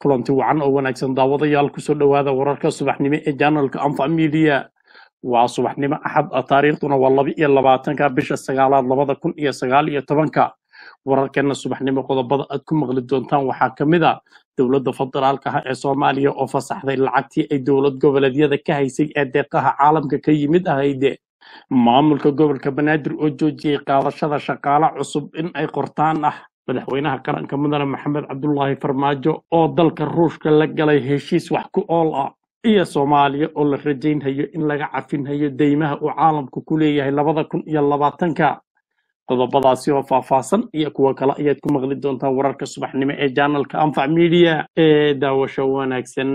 kulanti wacan oo wanaagsan daawadayaal ku soo dhowaada wararka subaxnimo ee janalka anfa media. Waa subaxnimo axad ah taariikhduna waa laba iyo labaatanka bisha sagaalaad labada kun iyo sagaal iyo tobanka. Wararkeena subaxnimo qodobada aad ku maqli doontaan waxaa ka mid a dowladda federaalka ah ee soomaaliya oo fasaxday lacagtii ay dowlad goboleedyada ka haysay ee deeqaha caalamka ka yimid ahayde maamulka gobolka banaadir oo joojiyey qaadashada shaqaale cusub in ay qortaan ah madaxweynaha qaranka mudane maxamed cabdulaahi farmaajo oo dalka ruushka la galay heshiis wax ku ool ah iyo soomaaliya oo la rajaynhayo in laga cafinhayo deymaha uu caalamku ku leeyahay labada kun iyo labaatanka. Qodobadaasi oo faahfaahsan iyo kuwo kale ayaad ku maqli doontaan wararka subaxnimo ee janalka anfac media ee daawasho wanaagsan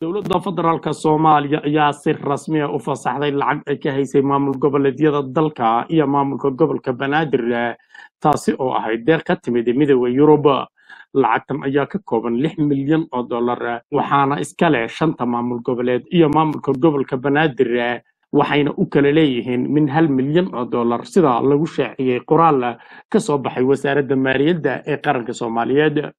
dowladda federaalka soomaaliya ayaa si rasmiya u fasaxday lacag ay ka haysay maamul goboleedyada dalka iyo maamulka gobolka banaadir taasi oo ahayd deeq ka timid midooda yurub. Lacagtan ayaa ka kooban lix milyan oo dollar waxaana iska leh shanta maamul goboleed iyo maamulka gobolka banaadir waxayna u kala leeyihiin min hal milyan oo dollar. Sida lagu shaaciyey qoraal ka soo baxay wasaaradda maaliyadda ee qaranka soomaaliyeed.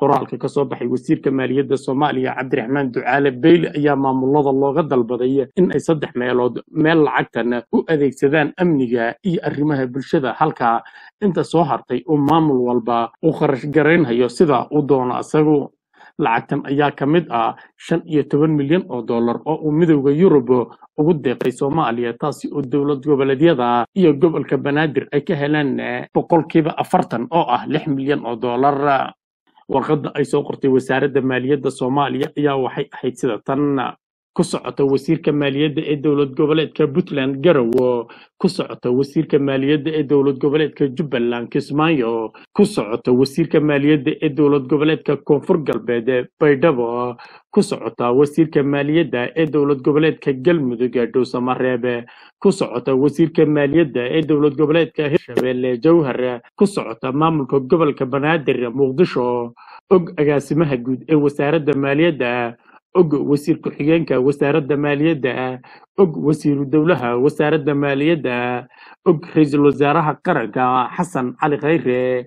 Qoraalka ka soo baxay wasiirka maaliyadda soomaaliya cabdiraxmaan ducaale beyle ayaa maamulada looga dalbaday in ay saddex meelood meel lacagtan u adeegsadaan amniga iyo arrimaha bulshada. Halka inta soo hartay uu maamul walba u kharash garaynhayo sida uu doono isagu lacagtan ayaa ka mid ah shan iyo toban milyan oo dollar oo uu midowda yurub ugu deeqay soomaaliya taasi oo dowlad goboleedyada iyo gobolka banaadir ay ka heleen boqolkiiba afartan oo ah lix milyan oo dollar. Warqadda ay soo qortay wasaaradda maaliyadda soomaaliya ayaa waxay ahayd sida tan ku socota wasiirka maaliyadda ee dowlad goboleedka puntland garow ku socota wasiirka maaliyadda ee dowlad goboleedka jubbaland kismaayo ku socota wasiirka maaliyadda ee dowlad goboleedka koonfur galbeed baydhabo ku socota wasiirka maaliyadda ee dowlad goboleedka galmudug dhowsamareebe ku socota wasiirka maaliyadda ee dowlad goboleedka hirshabelle jowhar ku socota maamulka gobolka banaadir muqdisho og agaasimaha guud ee wasaaradda maaliyadda og wasiir ku-xigeenka wasaaradda maaliyadda og wasiiru dowlaha wasaaradda maaliyadda og ra'iisul wasaaraha qaranka xasan cali khayre.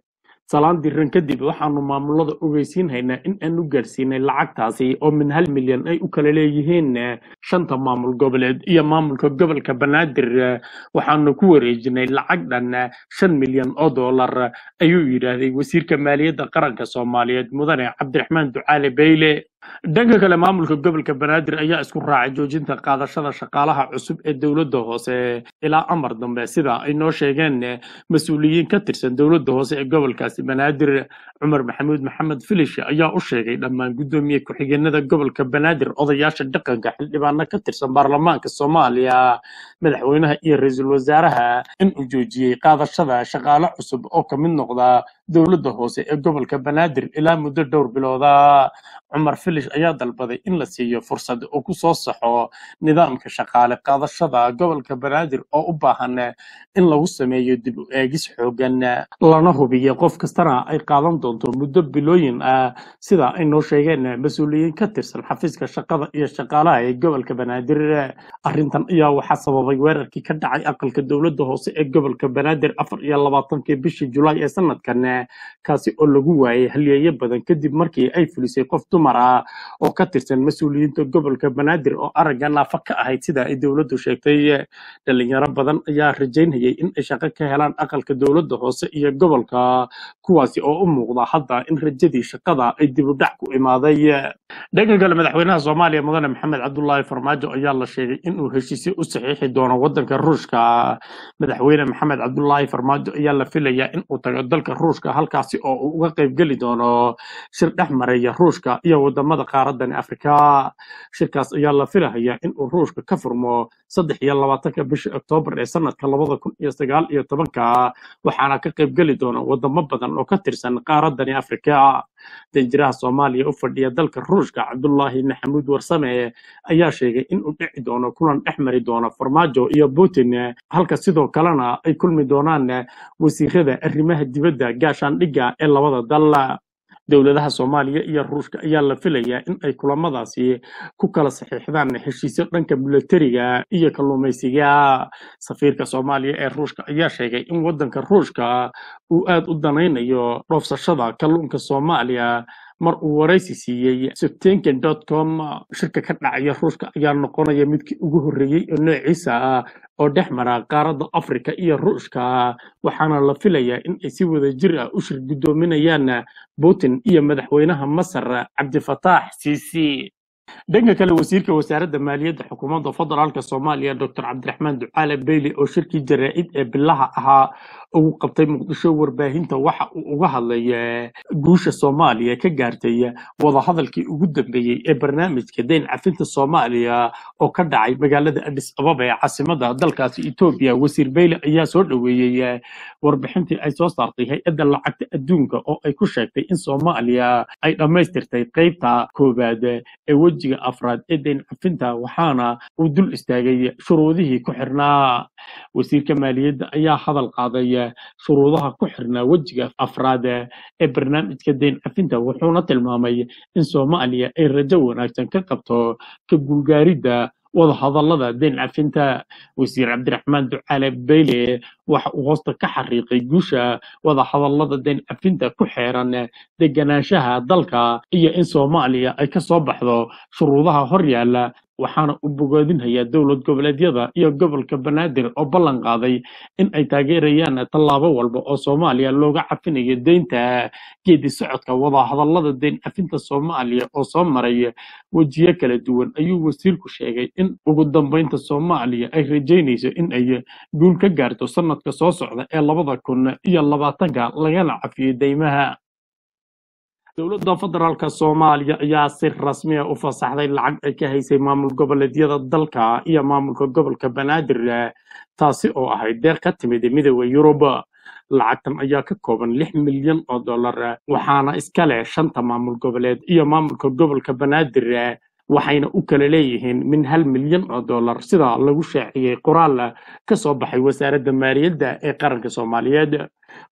Salaan diran kadib waxaanu maamulada ogeysiinhaynaa in aan u gaadhsiinay lacagtaasi oo min hal milyan ay u kala leeyihiin shanta maamul goboleed iyo maamulka gobolka banaadir. Waxaanu ku wareejinay lacag dhan shan milyan oo dollar ayuu yidhaahday wasiirka maaliyadda qaranka soomaaliyeed mudane cabdiraxmaan ducaale beyle dhanka kale maamulka gobolka banaadir ayaa isku raacay joojinta qaadashada shaqaalaha cusub ee dowladda hoose ilaa amar dambe. Sida ay noo sheegeen mas'uuliyiin ka tirsan dowladda hoose ee gobolkaasi banaadir cumar maxamuud maxamed filish ayaa u sheegay dhammaan guddoomiye ku-xigeenada gobolka banaadir odayaasha dhaqanka xildhibaano ka tirsan baarlamaanka soomaaliya madaxweynaha iyo ra'iisul wasaaraha in uu joojiyey qaadashada shaqaale cusub oo ka mid noqda dowladda hoose ee gobolka banaadir ilaa muddo dhowr bilooda. Cumar filish ayaa dalbaday in la siiyo fursad uu ku soo saxo nidaamka shaqaale qaadashada gobolka banaadir oo u baahan in lagu sameeyo dib u eegis xoogan lana hubiyo qof kastana ay qaadan doonto muddo bilooyin ah sida ay noo sheegeen mas'uuliyiin ka tirsan xafiiska shaqada iyo shaqaalaha ee gobolka banaadir. Arrintan ayaa waxaa sababay weerarkii ka dhacay aqalka dowladda hoose ee gobolka banaadir afar iyo labaatankii bishii julaay ee sanadkan kaasi oo lagu waayay halyeeyo badan kadib markii ay fulisay qof dumar ah oo ka tirsan mas'uuliyiinta gobolka banaadir oo aragga naafa ka ahayd sida ay dowladdu sheegtay dhalinyaro badan ayaa rajaynayay in ay shaqo ka helaan aqalka dowladda hoose iyo gobolka kuwaasi oo u muuqda hadda in rajadii shaqada ay dib u dhac ku imaaday. Dhanka kale madaxweynaha soomaaliya mudane maxamed cabdulaahi farmaajo ayaa la sheegay inuu heshiisyo u saxiixi doono wadanka ruushka. Madaxweyne maxamed cabdulaahi farmaajo ayaa la filayaa in uu tago dalka ruushka halkaasi oo uu uga qaybgeli doono shir dhex maraya ruushka iyo waddamada qaaradani afrika. Shirkaas ayaa la filahayaa in uu ruushka ka furmo saddex iyo labaatanka bisha oktoobar ee sanadka labada kun iyo sagaal iyo tobanka waxaana ka qaybgeli doona wadamo badan oo ka tirsan qaaradani afrika. Danjiraha soomaaliya u fadhiya dalka ruushka cabdulaahi maxamuud warsame ayaa sheegay in uu dhici doono kulan dhex mari doono farmaajo iyo putin halka sidoo kalena ay kulmi doonaan wasiirada arrimaha dibadda gaashaandhigga ee labada dal dowladaha soomaaliya iyo ruushka ayaa la filayaa in ay kulamadaasi ku kala saxiixdaan heshiisyo dhanka milatariga iyo kalluumaysiga safiirka soomaaliya ee ruushka ayaa sheegay in wadanka ruushka uu aad u danaynayo dhoofsashada kalluunka soomaaliya mar uu waraysi siiyey septenken com shirka ka dhacaya ruushka ayaa noqonaya midkii ugu horreeyey oo noociisa ah oo dhex mara qaaradda afrika iyo ruushka waxaana la filayaa in ay si wada jir ah u shir guddoominayaan putin iyo madaxweynaha masar cabdifataax siisi dhanka kale wasiirka wasaaradda maaliyadda xukuumadda federaalka soomaaliya dr cabdiraxmaan ducaale beyli oo shirkii jaraa'id ee bilaha ahaa ugu qabtay muqdisho warbaahinta waxa uu uga hadlay guusha soomaaliya ka gaartay wadahadalkii ugu dambeeyey ee barnaamijka deyn cafinta soomaaliya oo ka dhacay magaalada adis ababa ee caasimada dalkaasi etoobiya wasiir beyli ayaa soo dhoweeyey warbixintii ay soo saartay hay'adda lacagta adduunka oo ay ku sheegtay in soomaaliya ay dhammaystirtay qeybta koowaad ee wejiga afraad ee deyn cafinta waxaana uu dul istaagay shuruudihii ku xirnaa. Wasiirka maaliyadda ayaa hadal qaaday shuruudaha ku xirnaa wejiga afraad ee barnaamijka deyn cafinta wuxuuna tilmaamay in soomaaliya ay rajo wanaagsan ka qabto ka guulgaaridda wadahadallada deyn cafinta. Wasiir cabdiraxmaan ducaale beyle waxa uu hoosta ka xariiqay guusha wadahadallada deyn cafinta ku xeeran deganaanshaha dalka iyo in soomaaliya ay ka soo baxdo shuruudaha hor yaalla. Waxaana uu bogaadinhayaa dowlad goboleedyada iyo gobolka banaadir oo ballan qaaday in ay taageerayaan tallaabo walba oo soomaaliya looga cafinayo deynta. Geedi socodka wadahadallada deyn cafinta soomaaliya oo soo maray wejiyo kala duwan ayuu wasiirku sheegay in ugu dambeynta soomaaliya ay rajaynayso in ay guul ka gaarto sanadka soo socda ee labada kun iyo labaatanka lagana cafiyo deymaha. Dowladda federaalka soomaaliya ayaa si rasmi ah u fasaxday lacag ay ka haysay maamul goboleedyada dalka iyo maamulka gobolka banaadir taasi oo ahayd deeq ka timid midooda yurub. Lacagtan ayaa ka kooban lix milyan oo dollar waxaana iska leh shanta maamul goboleed iyo maamulka gobolka banaadir waxayna u kala leeyihiin min hal milyan oo dollar. Sida lagu shaaciyey qoraal ka soo baxay wasaaradda maaliyadda ee qaranka soomaaliyeed.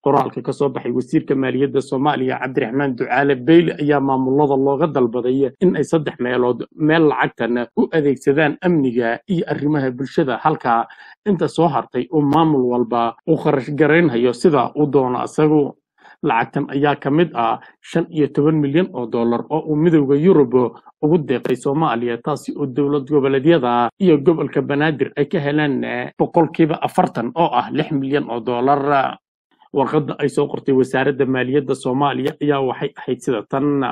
Qoraalka ka soo baxay wasiirka maaliyadda soomaaliya cabdiraxmaan ducaale beyli ayaa maamulada looga dalbaday in ay saddex meelood meel lacagtan u adeegsadaan amniga iyo arrimaha bulshada. Halka inta soo hartay uu maamul walba u kharash garaynhayo sida uu doono isagu lacagtan ayaa ka mid ah shan iyo toban milyan oo dollar oo uu midowda yurub ugu deeqay soomaaliya taasi oo dowlad goboleedyada iyo gobolka banaadir ay ka heleen boqolkiiba afartan oo ah lix milyan oo dollar. Warqadda ay soo qortay wasaaradda maaliyadda soomaaliya ayaa waxay ahayd sida tan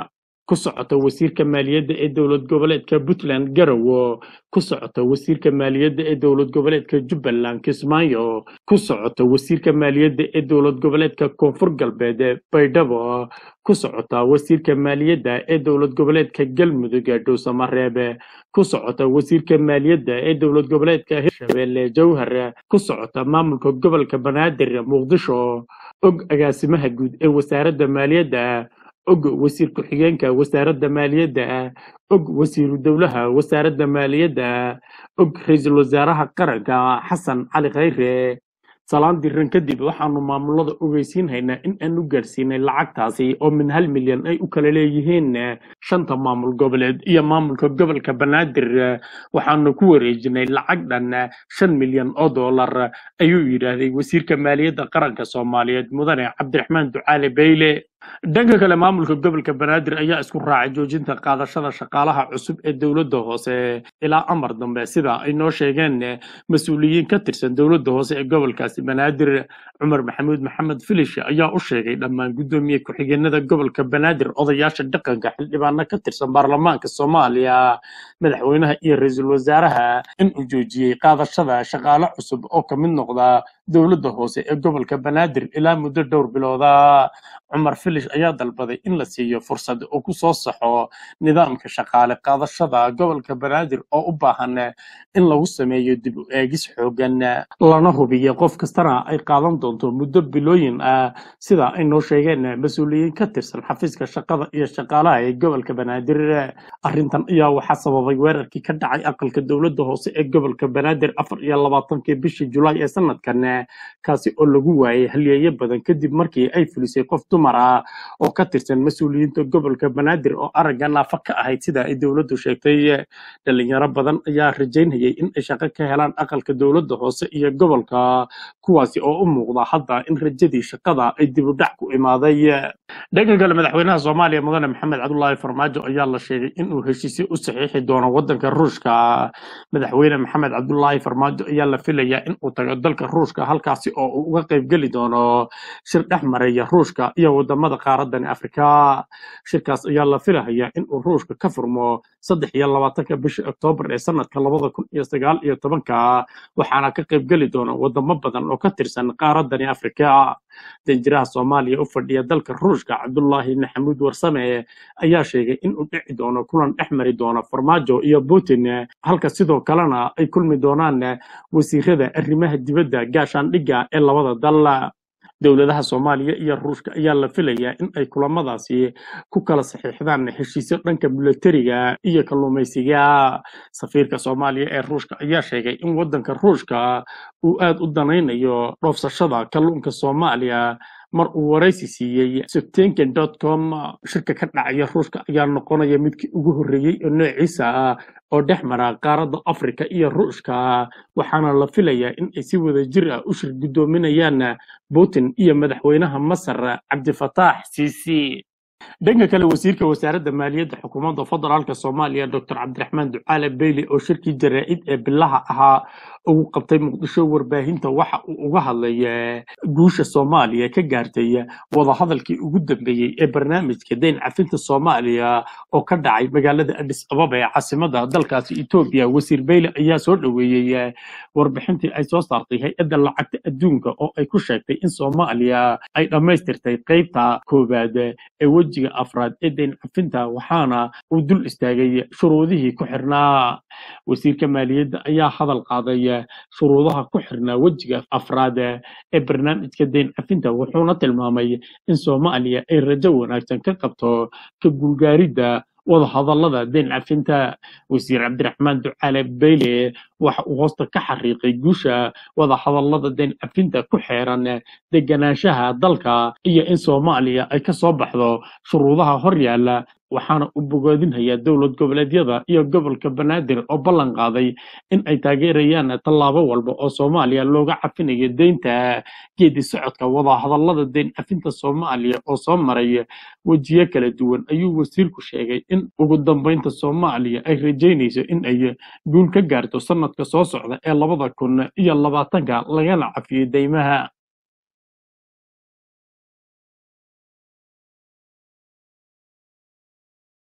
ku socota wasiirka maaliyadda ee dowlad goboleedka puntland garow ku socota wasiirka maaliyadda ee dowlad goboleedka jubbaland kismaayo. Ku socota wasiirka maaliyadda ee dowlad goboleedka koonfur galbeed baydhabo. Ku socota wasiirka maaliyadda ee dowlad goboleedka galmudug dhuusamareebe ku socota wasiirka maaliyadda ee dowlad goboleedka hirshabelle jowhar ku socota maamulka gobolka banaadir muqdisho. Og agaasimaha guud ee wasaaradda maaliyadda og wasiir ku-xigeenka wasaaradda maaliyadda og wasiiru dowlaha wasaaradda maaliyadda og ra'iisul wasaaraha qaranka xasan cali khayre salaan diran kadib waxaanu maamulada ogeysiinhaynaa in aan u gaadhsiinay lacagtaasi oo min hal milyan ay u kala leeyihiin shanta maamul goboleed iyo maamulka gobolka banaadir. Waxaanu ku wareejinay lacag dhan shan milyan oo dollar ayuu yidhaahday wasiirka maaliyadda qaranka soomaaliyeed mudane cabdiraxmaan ducaale beyle dhanka kale maamulka gobolka banaadir ayaa isku raacay joojinta qaadashada shaqaalaha cusub ee dowladda hoose ilaa amar dambe. Sida ay noo sheegeen mas'uuliyiin ka tirsan dowladda hoose ee gobolkaasi banaadir cumar maxamuud maxamed filish ayaa u sheegay dhammaan guddoomiye ku-xigeenada gobolka banaadir odayaasha dhaqanka xildhibaano ka tirsan baarlamaanka soomaaliya madaxweynaha iyo ra'iisul wasaaraha in uu joojiyey qaadashada shaqaale cusub oo ka mid noqda dowladda hoose ee gobolka banaadir ilaa muddo dhowr bilooda cumar filish ayaa dalbaday in la siiyo fursad uu ku soo saxo nidaamka shaqaale qaadashada gobolka banaadir oo u baahan in lagu sameeyo dib u eegis xoogan lana hubiyo qof kastana ay qaadan doonto muddo bilooyin ah sida ay noo sheegeen mas'uuliyiin ka tirsan xafiiska shaqada iyo shaqaalaha ee gobolka banaadir. Arrintan ayaa waxaa sababay weerarkii ka dhacay aqalka dowladda hoose ee gobolka banaadir afar iyo labaatankii bishii julaay ee sanadkan kaasi oo lagu waayay halyeeyo badan kadib markii ay fulisay qof dumar ah oo ka tirsan mas'uuliyiinta gobolka banaadir oo aragga naafa ka ahayd sida ay dowladdu sheegtay dhalinyaro badan ayaa rajaynayay in ay shaqo ka helaan aqalka dowladda hoose iyo gobolka kuwaasi oo u muuqda hadda in rajadii shaqada ay dib u dhac ku imaaday. Dhanka kale madaxweynaha soomaaliya mudane maxamed cabdulaahi farmaajo ayaa la sheegay inuu heshiisyo u saxiixi doono wadanka ruushka. Madaxweyne maxamed cabdulaahi farmaajo ayaa la filayaa inuu tago dalka ruushka halkaasi oo uu uga qaybgeli doono shir dhex maraya ruushka iyo waddamada qaaradani afrika. Shirkaas ayaa la filahayaa inuu ruushka ka furmo saddex iyo labaatanka bisha oktoobar ee sanadka labada kun iyo sagaal iyo tobanka waxaana ka qaybgeli doona wadamo badan oo ka tirsan qaaradani afrika. Danjiraha soomaaliya u fadhiya dalka ruushka cabdulaahi maxamuud warsame ayaa sheegay inuu dhici doono kulan dhex mari doono farmaajo iyo putin halka sidoo kalena ay kulmi doonaan wasiirada arrimaha dibadda gaashaandhigga ee labada dal dowladaha soomaaliya iyo ruushka ayaa la filayaa in ay kulamadaasi ku kala saxiixdaan heshiisyo dhanka milatariga iyo kalluumaysiga safiirka soomaaliya ee ruushka ayaa sheegay in wadanka ruushka uu aad u danaynayo dhoofsashada kalluunka soomaaliya mar uu waraysi siiyey septenken com shirka ka dhacaya ruushka ayaa noqonaya midkii ugu horreeyey oo noociisa ah oo dhex mara qaaradda afrika iyo ruushka waxaana la filayaa in ay si wada jir ah u shir guddoominayaan putin iyo madaxweynaha masar cabdifataax siisi dhanka kale wasiirka wasaaradda maaliyadda xukuumadda federaalka soomaaliya dr cabdiraxmaan ducaale beyli oo shirkii jaraa'id ee bilaha ahaa ugu qabtay muqdisho warbaahinta waxa uu uga hadlay guusha soomaaliya ka gaartay wadahadalkii ugu dambeeyey ee barnaamijka dayn cafinta soomaaliya oo ka dhacay magaalada adis ababa ee caasimada dalkaasi etoobiya wasiir beyle ayaa soo dhoweeyey warbixintii ay soo saartay hay'adda lacagta adduunka oo ay ku sheegtay in soomaaliya ay dhammaystirtay qeybta koowaad ee wejiga afraad ee dayn cafinta waxaana uu dul istaagay shuruudihii ku xirnaa. Wasiirka maaliyadda ayaa hadal qaaday shuruudaha ku xirnaa wejiga afraad ee barnaamijka dayn cafinta wuxuuna tilmaamay in soomaaliya ay rajo wanaagsan ka qabto ka guulgaaridda wadahadallada dayn cafinta wasiir cabdiraxmaan ducaale beyle waxa uu hoosta ka xariiqay guusha wadahadallada dayn cafinta ku xeeran deganaanshaha dalka iyo in soomaaliya ay ka soo baxdo shuruudaha hor yaalla waxaana uu bogoodinhayaa dowlad goboleedyada iyo gobolka banaadir oo ballan qaaday in ay taageerayaan tallaabo walba oo soomaaliya looga cafinayo deynta geedi socodka wadahadallada deyn cafinta soomaaliya oo soo maray wejiyo kala duwan. Ayuu wasiirku sheegay in ugu dambeynta soomaaliya ay rajaynayso in ay guul ka gaarto sanadka soo socda ee labada kun iyo labaatanka lagana cafiyo deymaha